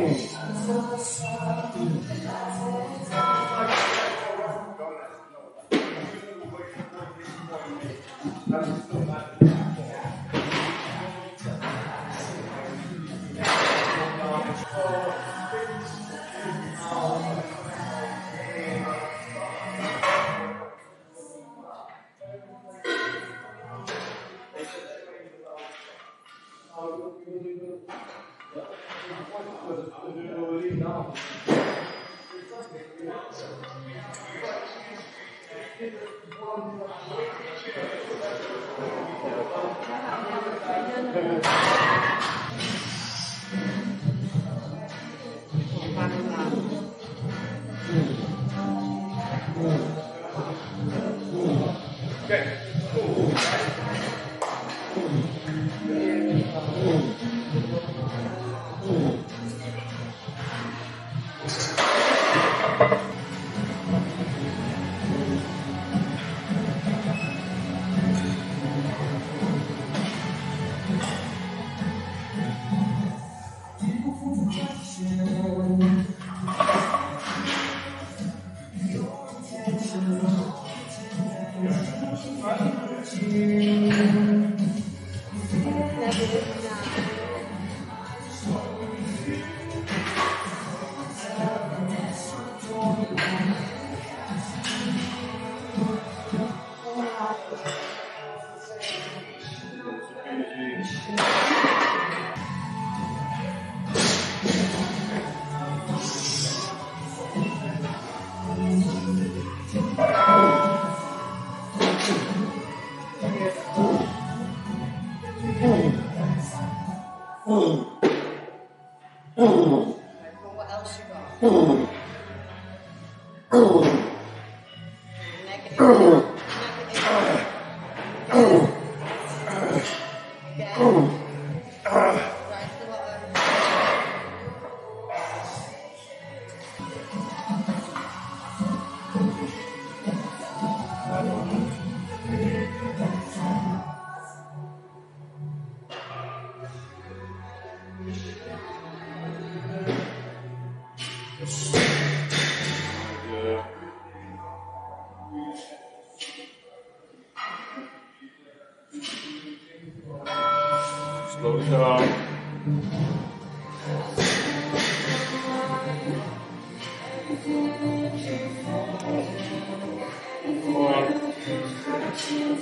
Amen. What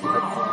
my week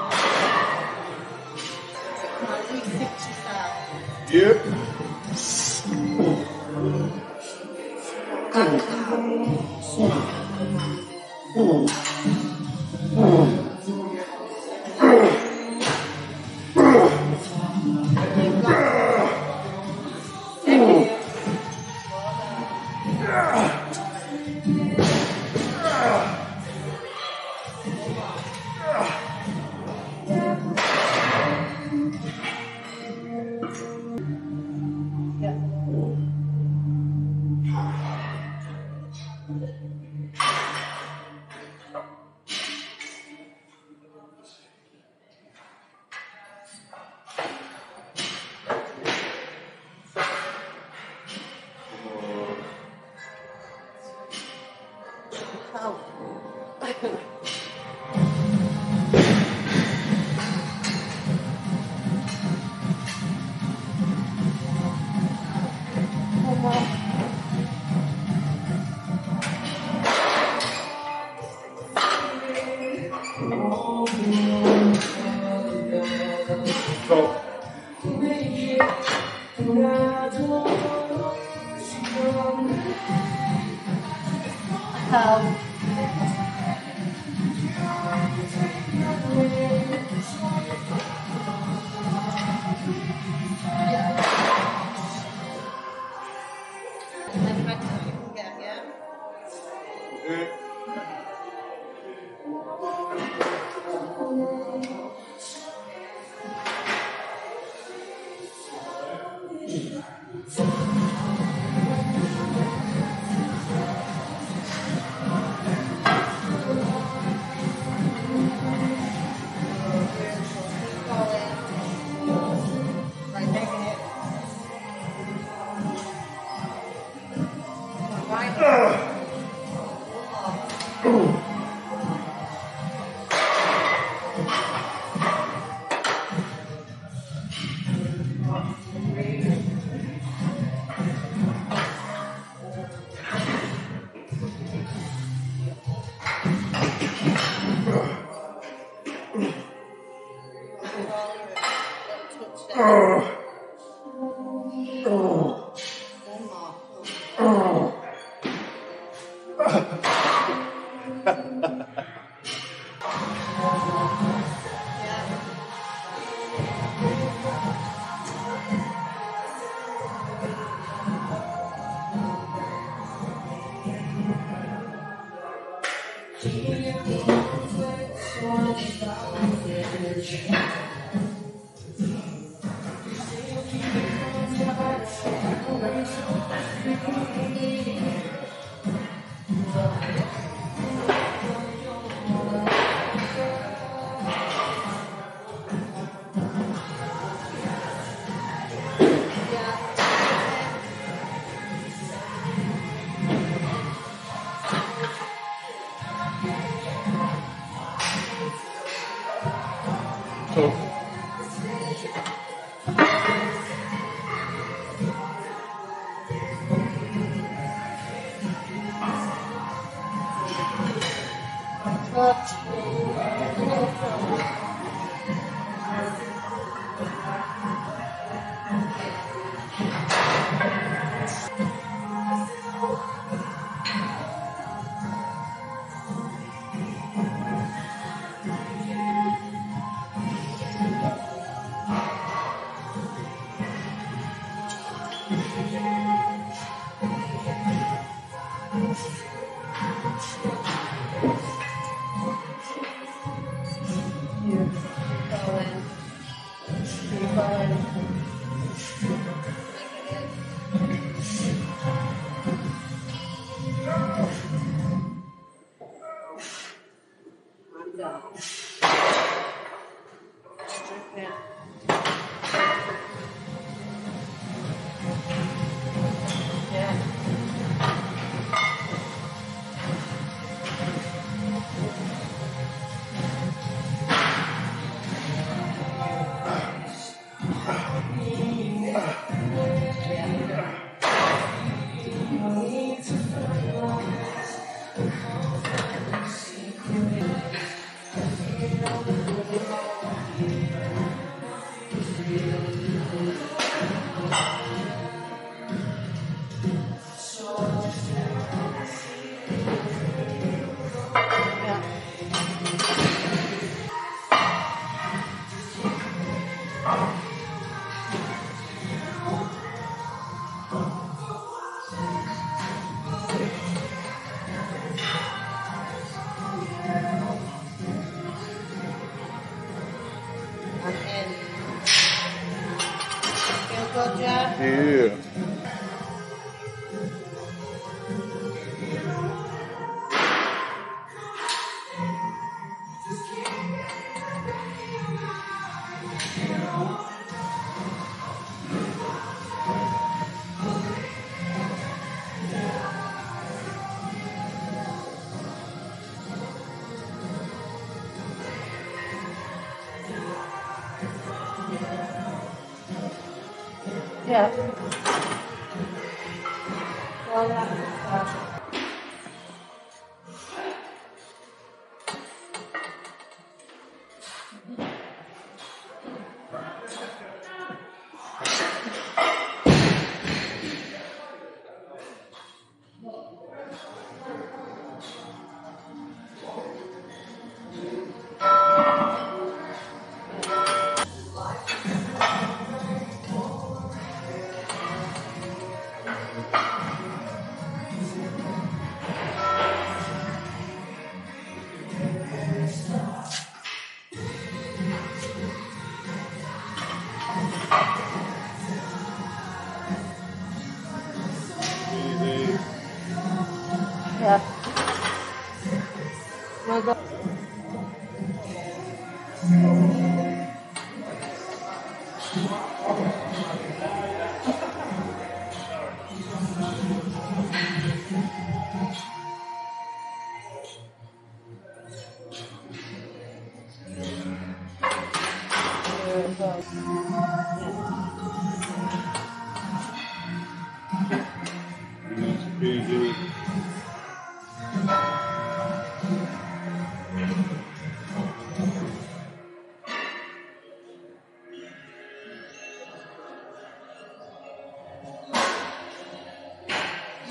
Going. Yeah.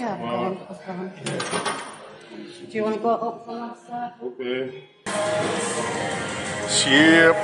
Do you want to go up from that side? Okay. Ship.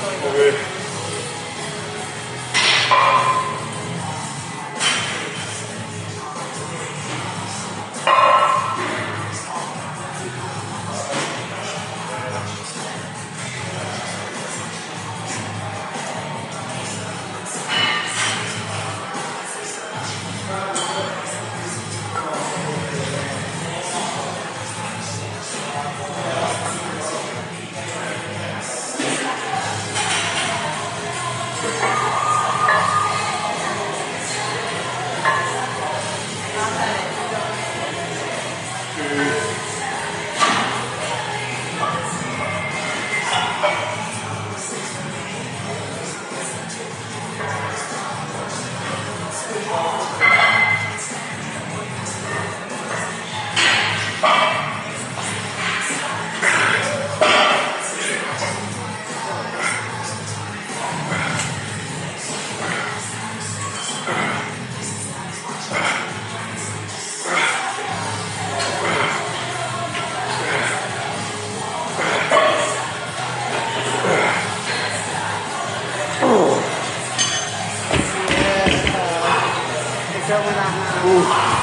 Vamos ver. Ooh.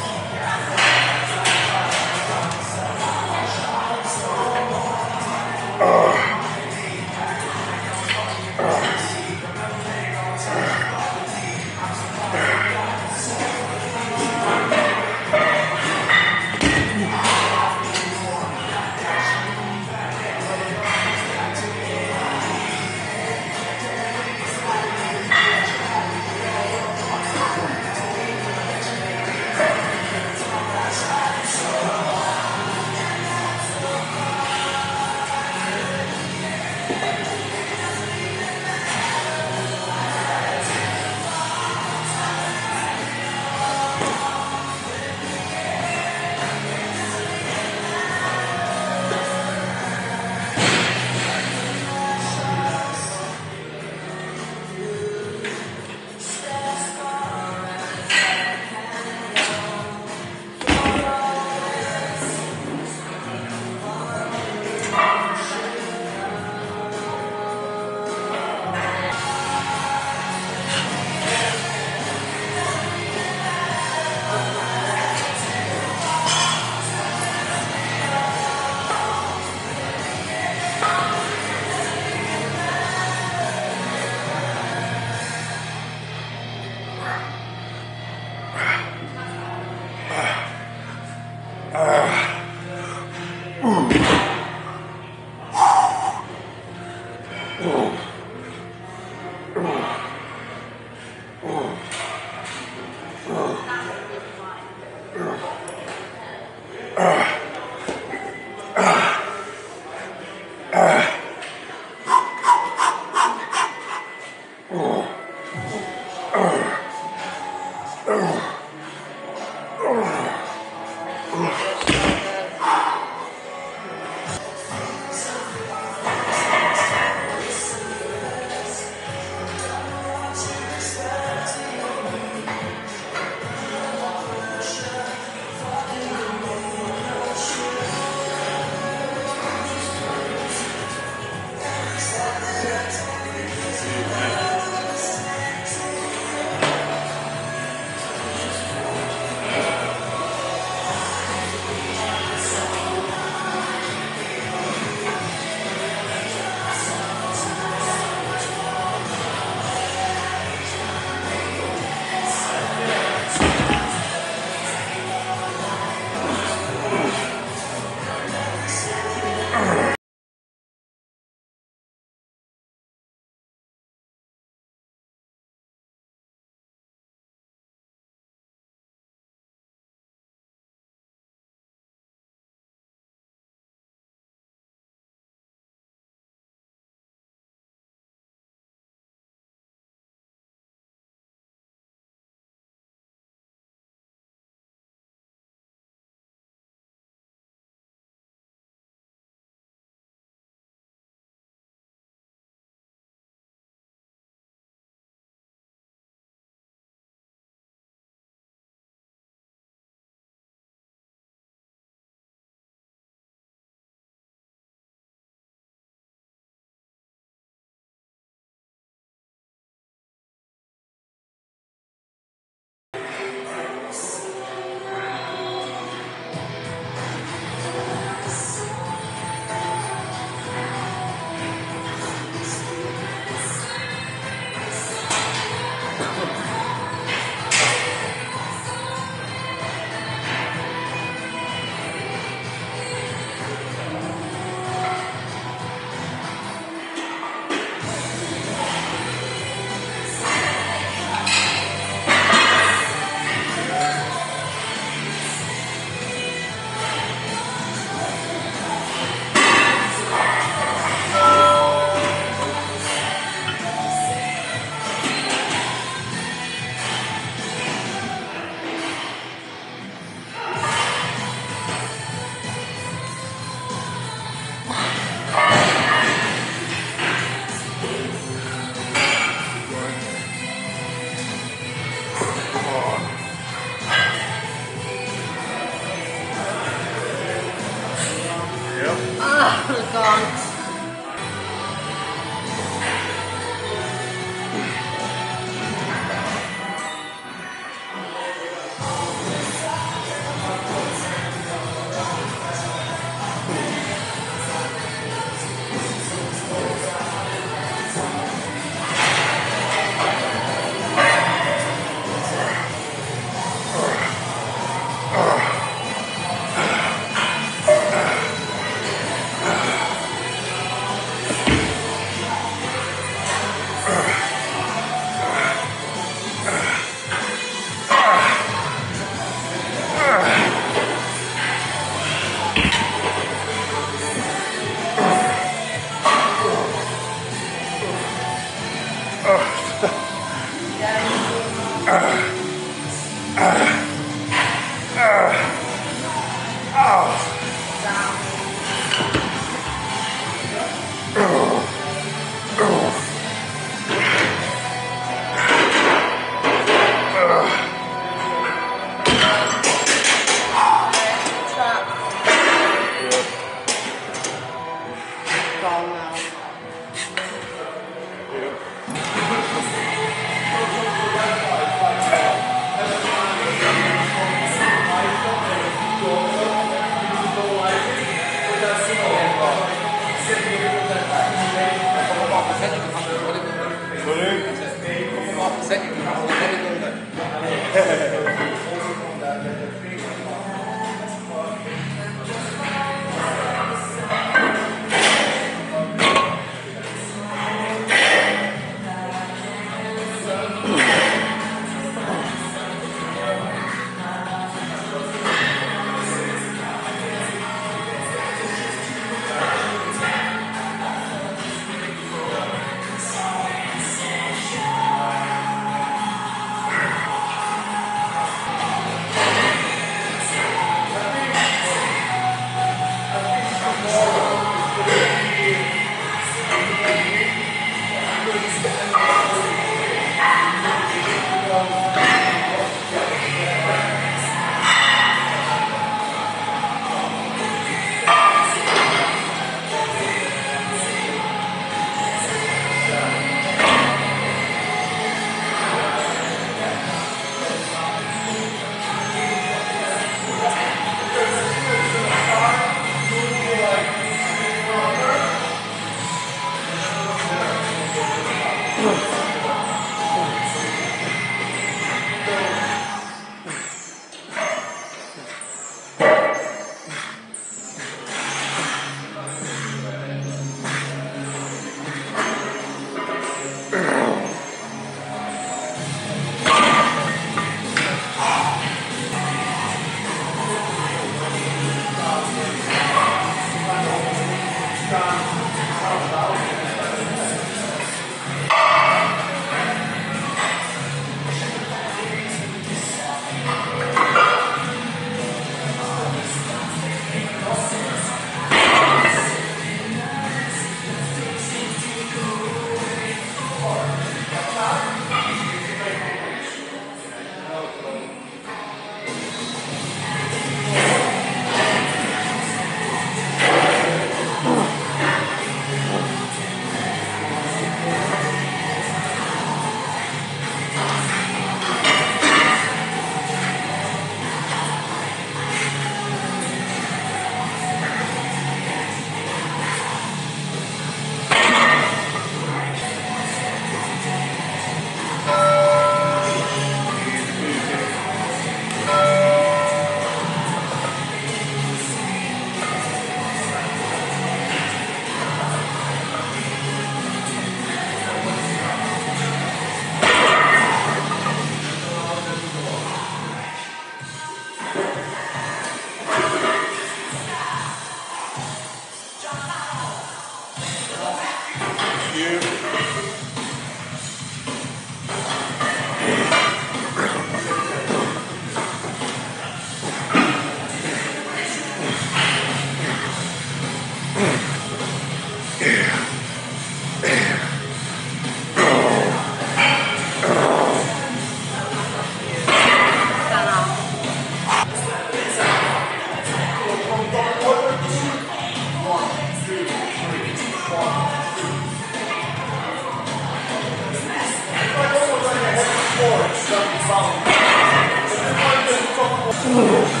Ten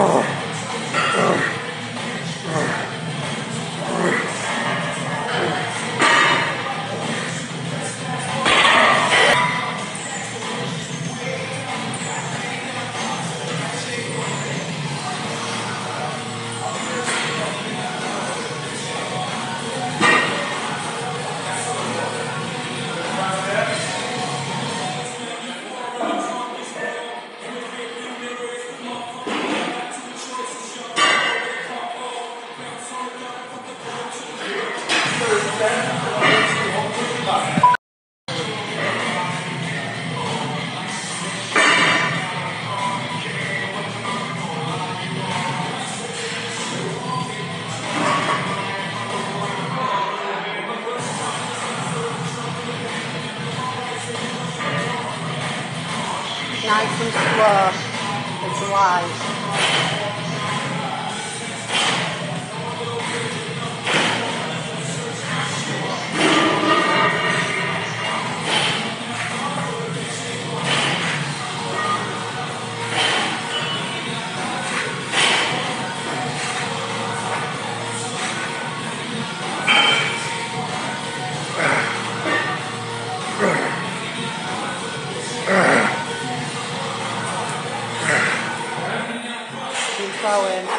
Oh. Nice and slow. It's light. Keep going.